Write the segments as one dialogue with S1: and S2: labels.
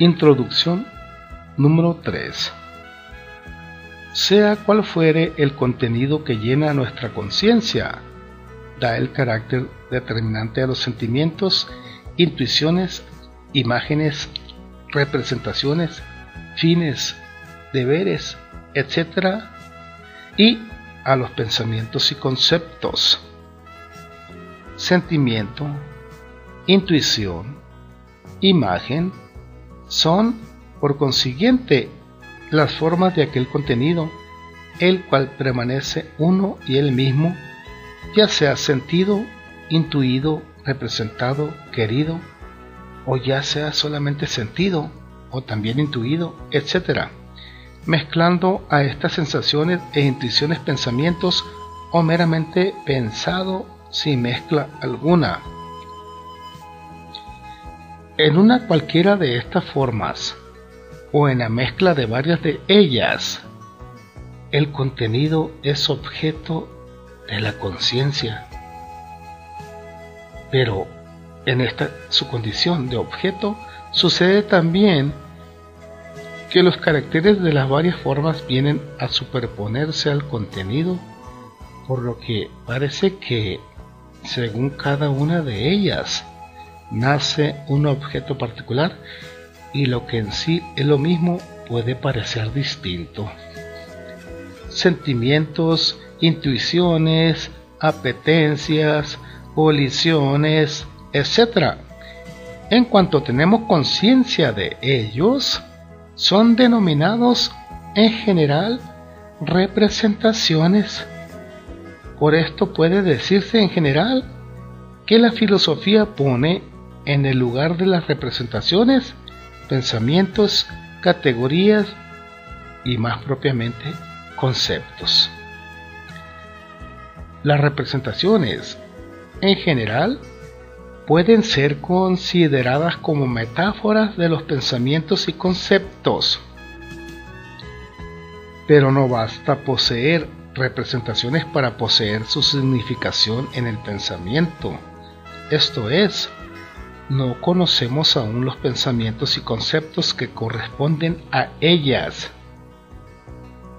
S1: Introducción número 3. Sea cual fuere el contenido que llena nuestra conciencia, da el carácter determinante a los sentimientos, intuiciones, imágenes, representaciones, fines, deberes, etc. y a los pensamientos y conceptos. Sentimiento, intuición, imagen, son, por consiguiente, las formas de aquel contenido, el cual permanece uno y el mismo, ya sea sentido, intuido, representado, querido, o ya sea solamente sentido, o también intuido, etc. Mezclando a estas sensaciones e intuiciones pensamientos, o meramente pensado sin mezcla alguna. En una cualquiera de estas formas, o en la mezcla de varias de ellas, el contenido es objeto de la conciencia. Pero en esta su condición de objeto sucede también que los caracteres de las varias formas vienen a superponerse al contenido, por lo que parece que, según cada una de ellas, nace un objeto particular y lo que en sí es lo mismo puede parecer distinto. Sentimientos, intuiciones, apetencias, voliciones, etc. En cuanto tenemos conciencia de ellos, son denominados en general representaciones. Por esto puede decirse en general que la filosofía pone en el lugar de las representaciones, pensamientos, categorías y más propiamente conceptos. Las representaciones, en general, pueden ser consideradas como metáforas de los pensamientos y conceptos. Pero no basta poseer representaciones para poseer su significación en el pensamiento. Esto es, no conocemos aún los pensamientos y conceptos que corresponden a ellas.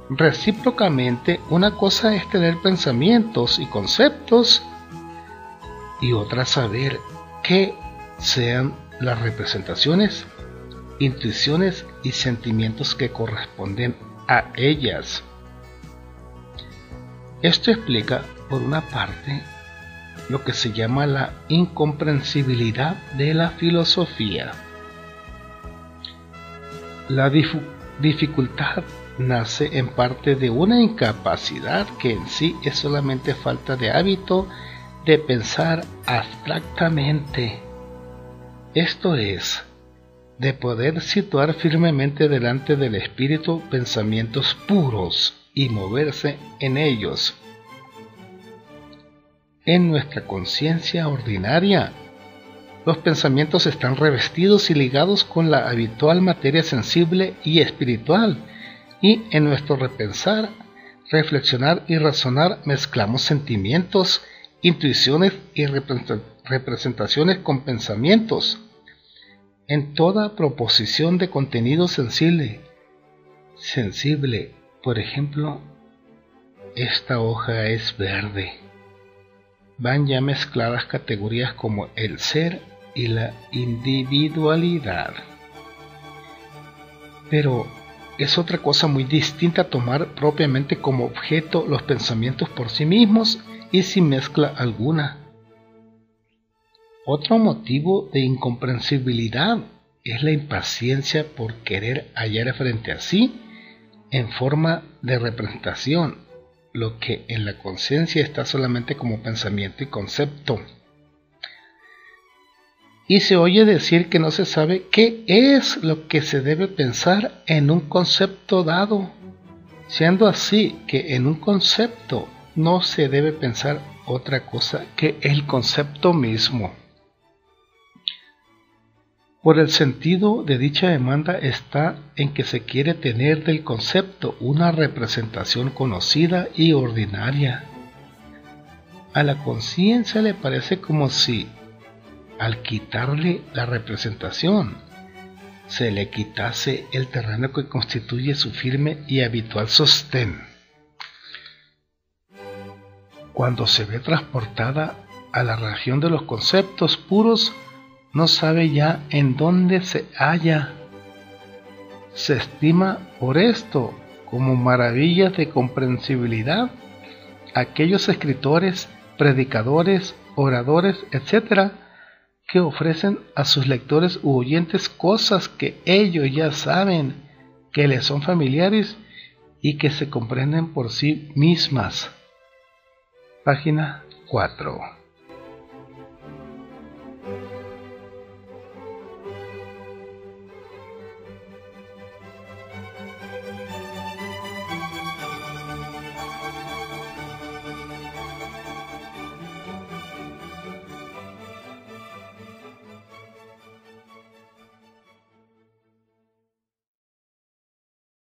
S1: Recíprocamente, una cosa es tener pensamientos y conceptos y otra saber qué sean las representaciones, intuiciones y sentimientos que corresponden a ellas. Esto explica, por una parte, lo que se llama la incomprensibilidad de la filosofía. La dificultad nace en parte de una incapacidad que en sí es solamente falta de hábito de pensar abstractamente. Esto es, de poder situar firmemente delante del espíritu pensamientos puros y moverse en ellos en nuestra conciencia ordinaria. Los pensamientos están revestidos y ligados con la habitual materia sensible y espiritual, y en nuestro repensar, reflexionar y razonar mezclamos sentimientos, intuiciones y representaciones con pensamientos. En toda proposición de contenido sensible, sensible, por ejemplo, esta hoja es verde van ya mezcladas categorías como el ser y la individualidad. Pero es otra cosa muy distinta tomar propiamente como objeto los pensamientos por sí mismos y sin mezcla alguna. Otro motivo de incomprensibilidad es la impaciencia por querer hallar frente a sí, en forma de representación, lo que en la conciencia está solamente como pensamiento y concepto. Y se oye decir que no se sabe qué es lo que se debe pensar en un concepto dado, siendo así que en un concepto no se debe pensar otra cosa que el concepto mismo. Por el sentido de dicha demanda está en que se quiere tener del concepto una representación conocida y ordinaria. A la conciencia le parece como si, al quitarle la representación, se le quitase el terreno que constituye su firme y habitual sostén. Cuando se ve transportada a la región de los conceptos puros, no sabe ya en dónde se halla. Se estima por esto como maravillas de comprensibilidad aquellos escritores, predicadores, oradores, etc., que ofrecen a sus lectores u oyentes cosas que ellos ya saben, que les son familiares y que se comprenden por sí mismas. Página 4.